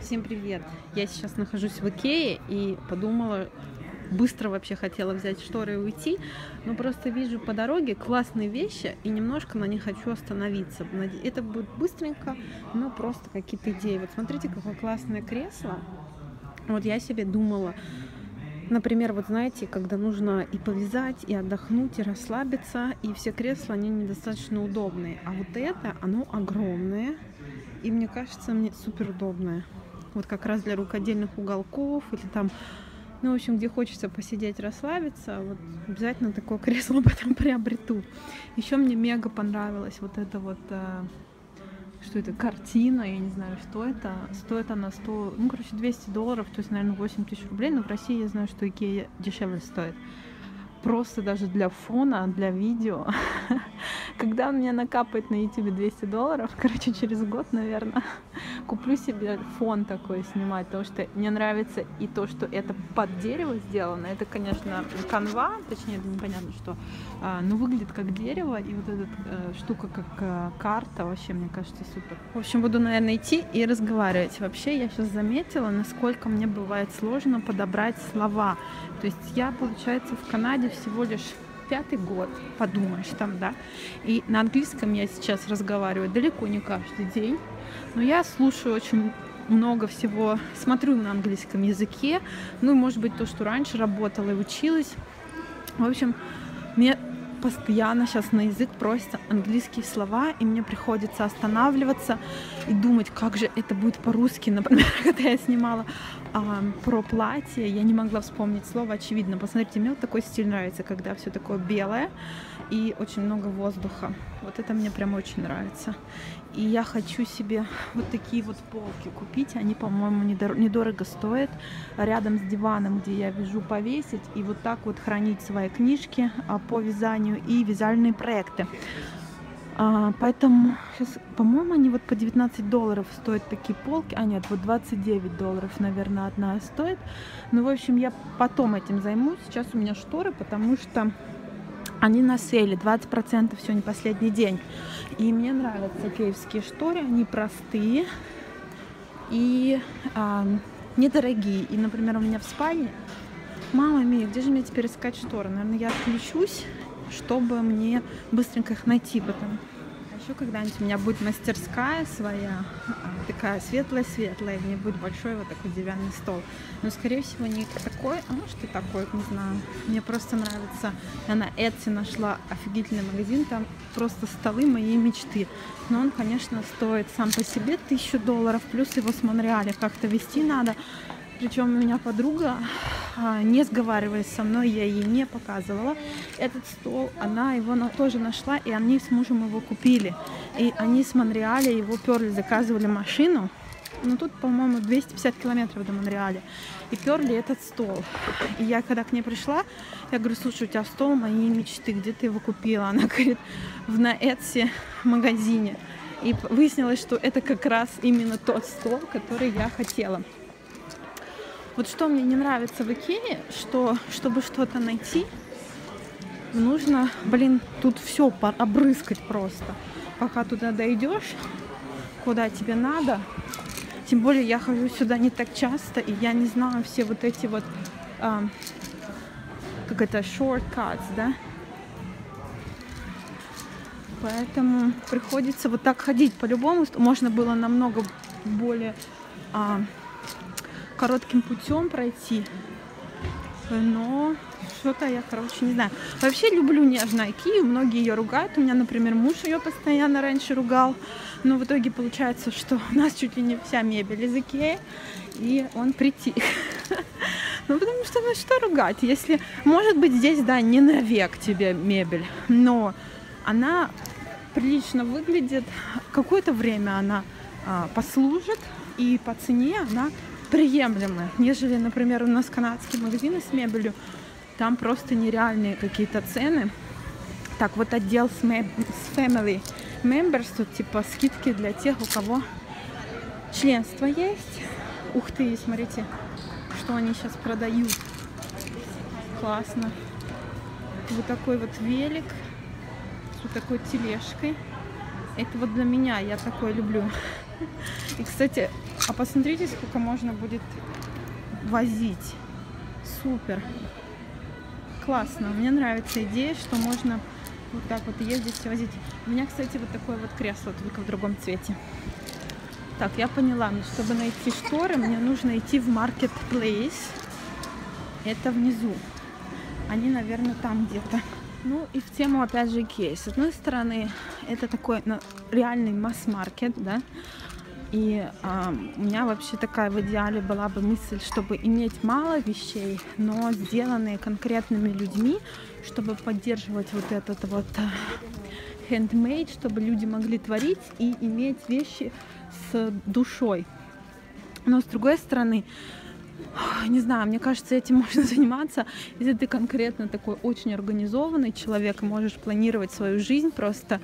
Всем привет! Я сейчас нахожусь в Икее и подумала, быстро вообще хотела взять шторы и уйти, но просто вижу по дороге классные вещи и немножко на них хочу остановиться. Это будет быстренько, но просто какие-то идеи. Вот смотрите, какое классное кресло. Вот я себе думала, Например, вот знаете, когда нужно и повязать, и отдохнуть, и расслабиться, и все кресла, они недостаточно удобные. А вот это, оно огромное, и мне кажется, мне супер удобное. Вот как раз для рукодельных уголков или там, ну, в общем, где хочется посидеть, расслабиться, вот обязательно такое кресло потом приобрету. Еще мне мега понравилось вот это вот э, что это, картина, я не знаю, что это. Стоит она 100, ну, короче, 200 долларов, то есть, наверное, 8 тысяч рублей, но в России я знаю, что Икея дешевле стоит просто даже для фона, для видео. Когда у меня накапает на YouTube 200 долларов, короче, через год, наверное, куплю себе фон такой снимать, потому что мне нравится и то, что это под дерево сделано. Это, конечно, канва, точнее, это непонятно что, а, но выглядит как дерево, и вот эта э, штука как э, карта, вообще, мне кажется, супер. В общем, буду, наверное, идти и разговаривать. Вообще, я сейчас заметила, насколько мне бывает сложно подобрать слова. То есть я, получается, в Канаде всего лишь пятый год, подумаешь там, да. И на английском я сейчас разговариваю далеко не каждый день, но я слушаю очень много всего, смотрю на английском языке, ну и может быть то, что раньше работала и училась. В общем, мне постоянно сейчас на язык просятся английские слова, и мне приходится останавливаться и думать, как же это будет по-русски. Например, когда я снимала а, про платье, я не могла вспомнить слово, очевидно. Посмотрите, мне вот такой стиль нравится, когда все такое белое и очень много воздуха. Вот это мне прям очень нравится. И я хочу себе вот такие вот полки купить. Они, по-моему, недорого стоят. Рядом с диваном, где я вяжу повесить. И вот так вот хранить свои книжки а, по вязанию и вязальные проекты. А, поэтому сейчас, по-моему, они вот по 19 долларов стоят такие полки. А нет, вот 29 долларов, наверное, одна стоит. Ну, в общем, я потом этим займусь. Сейчас у меня шторы, потому что они на сейле, 20% сегодня последний день. И мне нравятся киевские шторы, они простые и а, недорогие. И, например, у меня в спальне, мама мия, где же мне теперь искать шторы? Наверное, я отключусь чтобы мне быстренько их найти потом. Еще когда-нибудь у меня будет мастерская своя, а, такая светлая-светлая, мне будет большой вот такой деревянный стол. Но, скорее всего, не такой, а может и такой, не знаю. Мне просто нравится. Я на Etsy нашла офигительный магазин, там просто столы моей мечты. Но он, конечно, стоит сам по себе тысячу долларов, плюс его с Монреаля как-то вести надо. Причем у меня подруга, а, не сговариваясь со мной, я ей не показывала этот стол. Она его тоже нашла, и они с мужем его купили. И они с Монреаля его перли, заказывали машину. Ну тут, по-моему, 250 километров до Монреаля. И перли этот стол. И я, когда к ней пришла, я говорю, слушай, у тебя стол моей мечты, где ты его купила? Она говорит, в на Etsy магазине. И выяснилось, что это как раз именно тот стол, который я хотела. Вот что мне не нравится в Икее, что чтобы что-то найти, нужно, блин, тут все обрыскать просто. Пока туда дойдешь, куда тебе надо. Тем более я хожу сюда не так часто, и я не знаю все вот эти вот, а, как это, shortcuts, да? Поэтому приходится вот так ходить. По-любому можно было намного более а, коротким путем пройти. Но что-то я, короче, не знаю. Вообще люблю нежно Икею, многие ее ругают. У меня, например, муж ее постоянно раньше ругал. Но в итоге получается, что у нас чуть ли не вся мебель из Икеи. И он притих. Ну, потому что, ну, что ругать? Если, может быть, здесь, да, не навек тебе мебель, но она прилично выглядит. Какое-то время она а, послужит, и по цене она приемлемы, нежели, например, у нас канадские магазины с мебелью, там просто нереальные какие-то цены. Так, вот отдел с, с Family Members, тут типа скидки для тех, у кого членство есть. Ух ты, смотрите, что они сейчас продают. Классно. Вот такой вот велик с вот такой тележкой. Это вот для меня, я такое люблю. И, кстати, А посмотрите, сколько можно будет возить. Супер. Классно. Мне нравится идея, что можно вот так вот ездить и возить. У меня, кстати, вот такое вот кресло, только в другом цвете. Так, я поняла, чтобы найти шторы, мне нужно идти в Marketplace. Это внизу. Они, наверное, там где-то. Ну и в тему, опять же, кейс. С одной стороны, это такой ну, реальный масс-маркет, да, и а, у меня вообще такая в идеале была бы мысль, чтобы иметь мало вещей, но сделанные конкретными людьми, чтобы поддерживать вот этот вот handmade, чтобы люди могли творить и иметь вещи с душой. Но с другой стороны, не знаю, мне кажется, этим можно заниматься, если ты конкретно такой очень организованный человек можешь планировать свою жизнь просто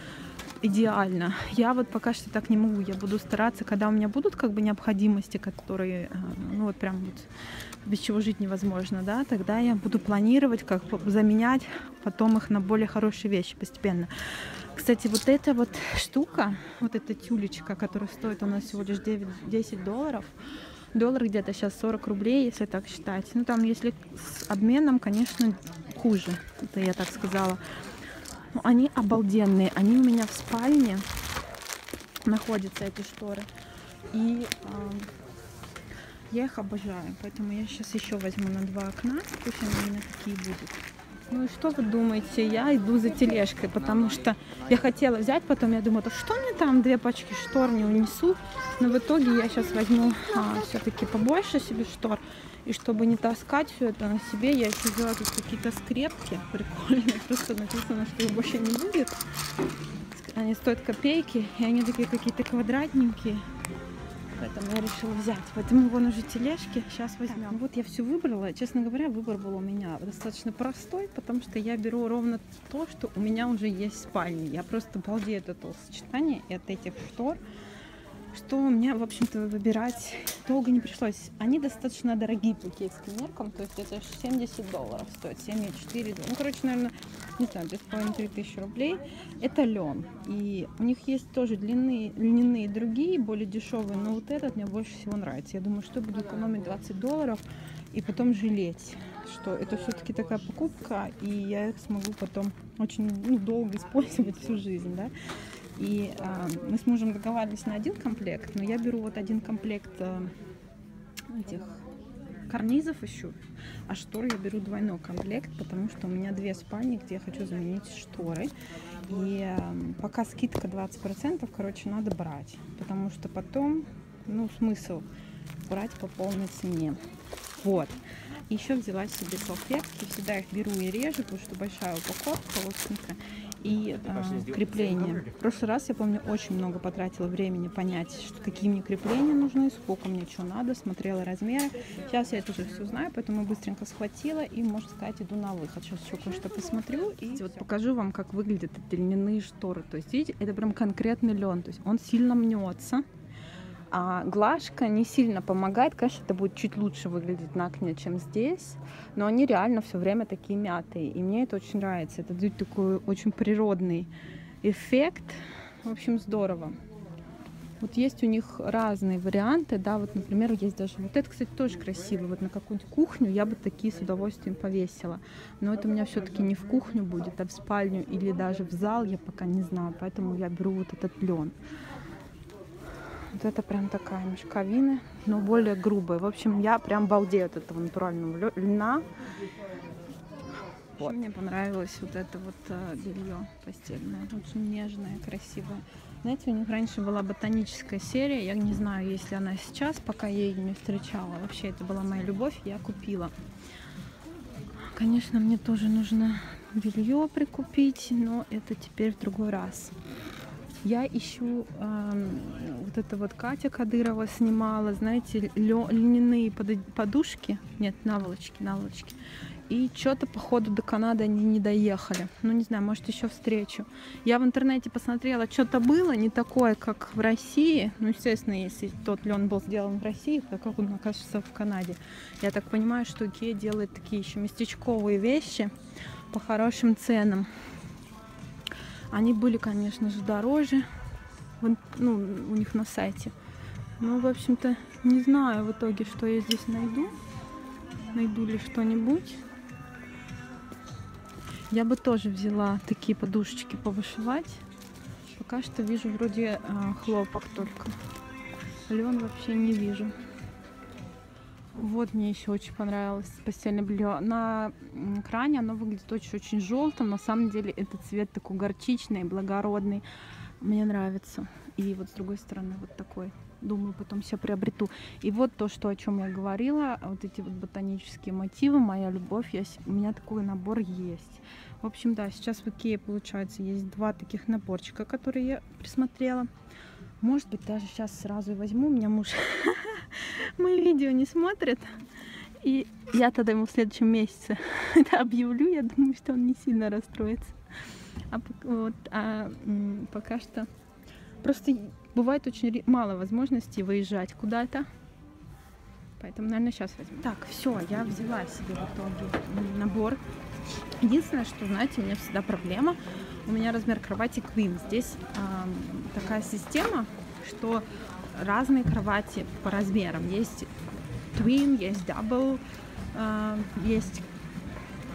идеально. Я вот пока что так не могу. Я буду стараться, когда у меня будут как бы необходимости, которые, э, ну вот прям вот без чего жить невозможно, да, тогда я буду планировать, как заменять потом их на более хорошие вещи постепенно. Кстати, вот эта вот штука, вот эта тюлечка, которая стоит у нас всего лишь 9, 10 долларов, доллар где-то сейчас 40 рублей, если так считать. Ну, там, если с обменом, конечно, хуже, это я так сказала. Но они обалденные, они у меня в спальне находятся, эти шторы. И э, я их обожаю, поэтому я сейчас еще возьму на два окна, пусть они у меня такие будут. Ну и что вы думаете? Я иду за тележкой, потому что я хотела взять, потом я думаю, что мне там две пачки штор не унесу. Но в итоге я сейчас возьму а, все-таки побольше себе штор. И чтобы не таскать все это на себе, я еще взяла тут какие-то скрепки прикольные. Просто написано, что их больше не будет. Они стоят копейки, и они такие какие-то квадратненькие поэтому я решила взять. Поэтому вон уже тележки, сейчас возьмем. Так, вот я все выбрала. Честно говоря, выбор был у меня достаточно простой, потому что я беру ровно то, что у меня уже есть в спальне. Я просто балдею от этого сочетания и от этих штор что мне, в общем-то, выбирать долго не пришлось. Они достаточно дорогие по киевским меркам, то есть это 70 долларов стоит, 7,4, ну, короче, наверное, не знаю, 2,5-3 тысячи рублей. Это лен, и у них есть тоже длинные, льняные другие, более дешевые, но вот этот мне больше всего нравится. Я думаю, что буду экономить 20 долларов и потом жалеть, что это все-таки такая покупка, и я их смогу потом очень ну, долго использовать всю жизнь, да. И э, мы с мужем договаривались на один комплект, но я беру вот один комплект э, этих карнизов еще, а штор я беру двойной комплект, потому что у меня две спальни, где я хочу заменить шторы. И э, пока скидка 20%, короче, надо брать, потому что потом, ну, смысл брать по полной цене. Вот. Еще взяла себе салфетки, всегда их беру и режу, потому что большая упаковка, в общем-то и э, крепления. В прошлый раз, я помню, очень много потратила времени понять, что, какие мне крепления нужны, сколько мне что надо, смотрела размеры. Сейчас я это уже все знаю, поэтому быстренько схватила и, можно сказать, иду на выход. Сейчас еще кое-что посмотрю и вот покажу вам, как выглядят эти льняные шторы. То есть, видите, это прям конкретный лен, то есть он сильно мнется. А глажка не сильно помогает. Конечно, это будет чуть лучше выглядеть на окне, чем здесь. Но они реально все время такие мятые. И мне это очень нравится. Это дает такой очень природный эффект. В общем, здорово. Вот есть у них разные варианты, да, вот, например, есть даже, вот это, кстати, тоже красиво, вот на какую-нибудь кухню я бы такие с удовольствием повесила, но это у меня все-таки не в кухню будет, а в спальню или даже в зал, я пока не знаю, поэтому я беру вот этот лен. Вот это прям такая мешковина, но более грубая. В общем, я прям балдею от этого натурального льна. Вот. Мне понравилось вот это вот э, белье постельное. Очень нежное, красивое. Знаете, у них раньше была ботаническая серия. Я не знаю, есть ли она сейчас, пока я ее не встречала. Вообще, это была моя любовь, я купила. Конечно, мне тоже нужно белье прикупить, но это теперь в другой раз. Я ищу э, вот это вот Катя Кадырова снимала, знаете, льняные подушки, нет, наволочки, наволочки. И что-то, походу, до Канады они не доехали. Ну, не знаю, может, еще встречу. Я в интернете посмотрела, что-то было не такое, как в России. Ну, естественно, если тот лен был сделан в России, то как он окажется в Канаде. Я так понимаю, что Икея делает такие еще местечковые вещи по хорошим ценам. Они были, конечно же, дороже. Ну, у них на сайте. Ну, в общем-то, не знаю в итоге, что я здесь найду. Найду ли что-нибудь. Я бы тоже взяла такие подушечки повышивать. Пока что вижу вроде а, хлопок только. Лен вообще не вижу. Вот мне еще очень понравилось постельное белье. На экране оно выглядит очень-очень желтым. На самом деле это цвет такой горчичный, благородный. Мне нравится. И вот с другой стороны вот такой. Думаю, потом все приобрету. И вот то, что, о чем я говорила, вот эти вот ботанические мотивы, моя любовь, я, у меня такой набор есть. В общем, да, сейчас в Икее, получается, есть два таких наборчика, которые я присмотрела. Может быть, даже сейчас сразу и возьму. У меня муж мои видео не смотрит. И я тогда ему в следующем месяце это объявлю. Я думаю, что он не сильно расстроится. А, вот, а пока что просто бывает очень мало возможностей выезжать куда-то. Поэтому, наверное, сейчас возьму. Так, все, я взяла себе в итоге набор. Единственное, что, знаете, у меня всегда проблема. У меня размер кровати Queen. Здесь э, такая система, что разные кровати по размерам. Есть Twin, есть Double, э, есть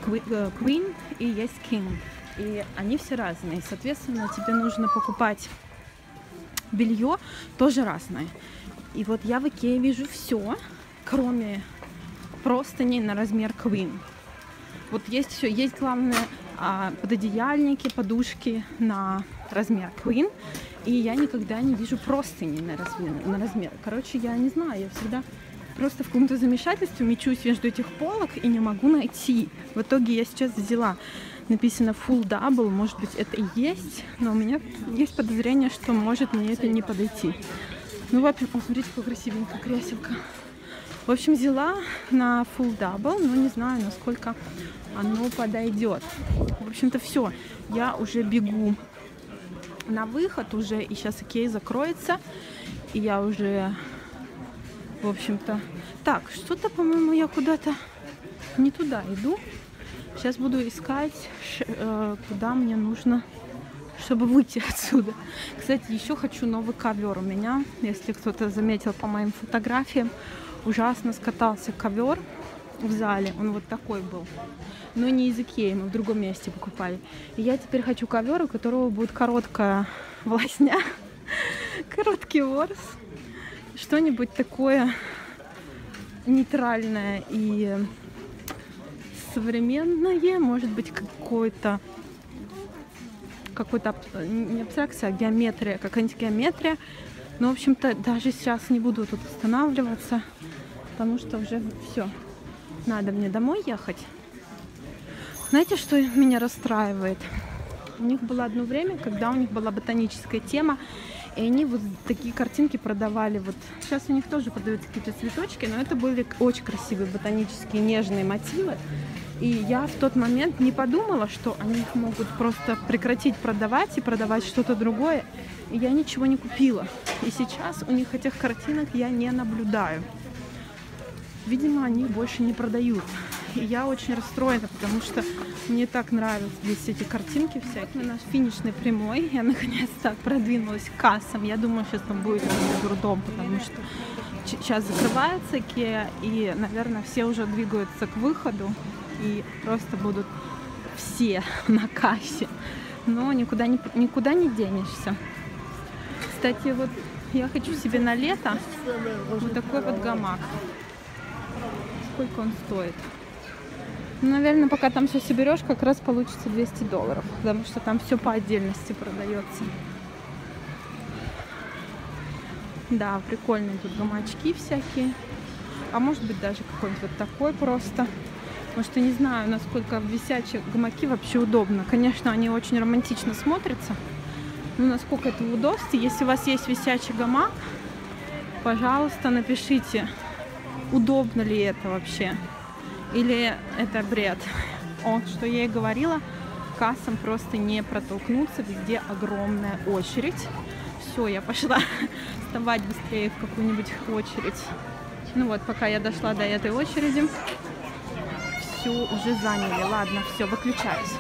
э, Queen и есть King. И они все разные. Соответственно, тебе нужно покупать белье тоже разное. И вот я в Икее вижу все, кроме простыней на размер Queen. Вот есть все, есть главное пододеяльники, подушки на размер Queen. И я никогда не вижу простыни на размер, на размер. Короче, я не знаю, я всегда просто в каком-то замешательстве мечусь между этих полок и не могу найти. В итоге я сейчас взяла написано full double, может быть это и есть, но у меня есть подозрение, что может мне это не подойти. Ну, посмотрите, какая красивенькая кряселка. В общем, взяла на full double, но не знаю, насколько оно подойдет. В общем-то, все. Я уже бегу на выход уже, и сейчас Икея закроется, и я уже, в общем-то... Так, что-то, по-моему, я куда-то не туда иду. Сейчас буду искать, э, куда мне нужно, чтобы выйти отсюда. Кстати, еще хочу новый ковер у меня. Если кто-то заметил по моим фотографиям, ужасно скатался ковер в зале. Он вот такой был. Но не из Икеи, мы в другом месте покупали. И я теперь хочу ковер, у которого будет короткая волосня, короткий ворс. Что-нибудь такое нейтральное и современное, может быть, какой-то какой-то не абстракция, а геометрия, какая-нибудь геометрия. Но, в общем-то, даже сейчас не буду тут останавливаться, потому что уже все. Надо мне домой ехать. Знаете, что меня расстраивает? У них было одно время, когда у них была ботаническая тема, и они вот такие картинки продавали. Вот сейчас у них тоже продаются какие-то цветочки, но это были очень красивые ботанические нежные мотивы. И я в тот момент не подумала, что они их могут просто прекратить продавать и продавать что-то другое. И я ничего не купила. И сейчас у них этих картинок я не наблюдаю. Видимо, они больше не продают. И я очень расстроена, потому что мне так нравятся здесь эти картинки всякие. На наш финишной прямой я наконец-то продвинулась к кассам. Я думаю, сейчас там будет дурдом, потому что сейчас закрывается Икеа, и, наверное, все уже двигаются к выходу и просто будут все на кассе. Но никуда не, никуда не денешься. Кстати, вот я хочу себе на лето вот такой вот гамак. Сколько он стоит? Ну, наверное, пока там все соберешь, как раз получится 200 долларов, потому что там все по отдельности продается. Да, прикольные тут гамачки всякие. А может быть даже какой-нибудь вот такой просто. Потому что не знаю, насколько висячие гамаки вообще удобно. Конечно, они очень романтично смотрятся. Но насколько это в удобстве. Если у вас есть висячий гамак, пожалуйста, напишите, удобно ли это вообще. Или это бред. О, что я и говорила, кассам просто не протолкнуться. Везде огромная очередь. Все, я пошла вставать быстрее в какую-нибудь очередь. Ну вот, пока я дошла до этой очереди, все уже заняли. Ладно, все, выключаюсь.